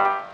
Música